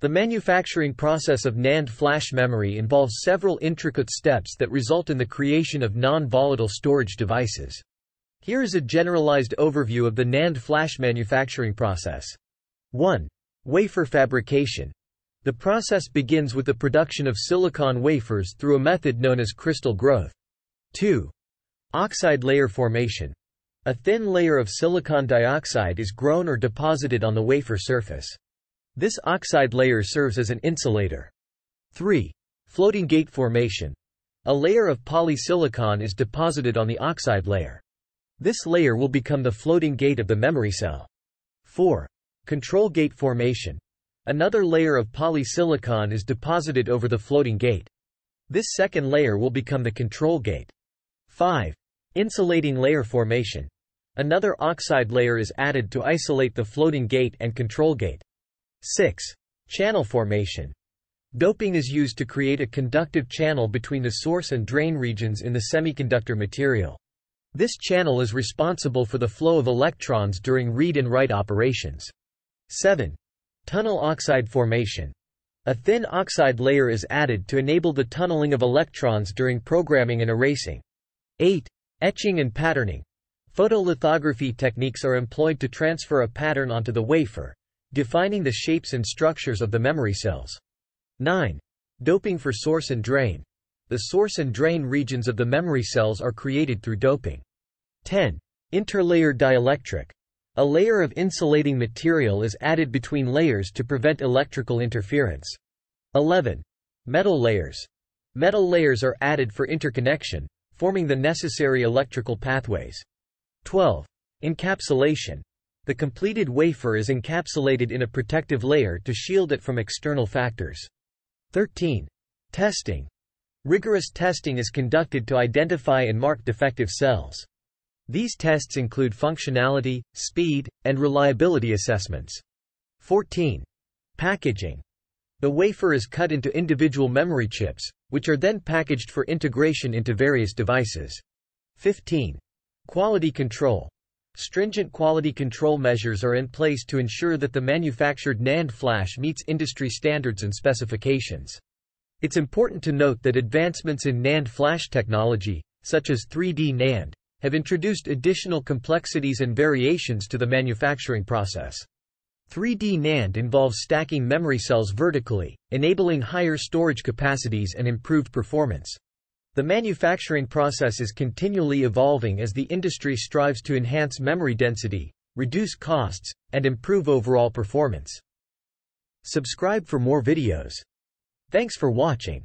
The manufacturing process of NAND flash memory involves several intricate steps that result in the creation of non-volatile storage devices. Here is a generalized overview of the NAND flash manufacturing process. 1. Wafer fabrication. The process begins with the production of silicon wafers through a method known as crystal growth. 2. Oxide layer formation. A thin layer of silicon dioxide is grown or deposited on the wafer surface. This oxide layer serves as an insulator. 3. Floating gate formation. A layer of polysilicon is deposited on the oxide layer. This layer will become the floating gate of the memory cell. 4. Control gate formation. Another layer of polysilicon is deposited over the floating gate. This second layer will become the control gate. 5. Insulating layer formation. Another oxide layer is added to isolate the floating gate and control gate. 6. Channel formation. Doping is used to create a conductive channel between the source and drain regions in the semiconductor material. This channel is responsible for the flow of electrons during read and write operations. 7. Tunnel oxide formation. A thin oxide layer is added to enable the tunneling of electrons during programming and erasing. 8. Etching and patterning. Photolithography techniques are employed to transfer a pattern onto the wafer, defining the shapes and structures of the memory cells. 9. Doping for source and drain. The source and drain regions of the memory cells are created through doping. 10. Interlayer dielectric. A layer of insulating material is added between layers to prevent electrical interference. 11. Metal layers. Metal layers are added for interconnection, forming the necessary electrical pathways. 12. Encapsulation. The completed wafer is encapsulated in a protective layer to shield it from external factors. 13. Testing. Rigorous testing is conducted to identify and mark defective cells. These tests include functionality, speed, and reliability assessments. 14. Packaging. The wafer is cut into individual memory chips, which are then packaged for integration into various devices. 15. Quality control. Stringent quality control measures are in place to ensure that the manufactured NAND flash meets industry standards and specifications. It's important to note that advancements in NAND flash technology, such as 3D NAND, have introduced additional complexities and variations to the manufacturing process. 3D NAND involves stacking memory cells vertically, enabling higher storage capacities and improved performance. The manufacturing process is continually evolving as the industry strives to enhance memory density, reduce costs, and improve overall performance. Subscribe for more videos. Thanks for watching.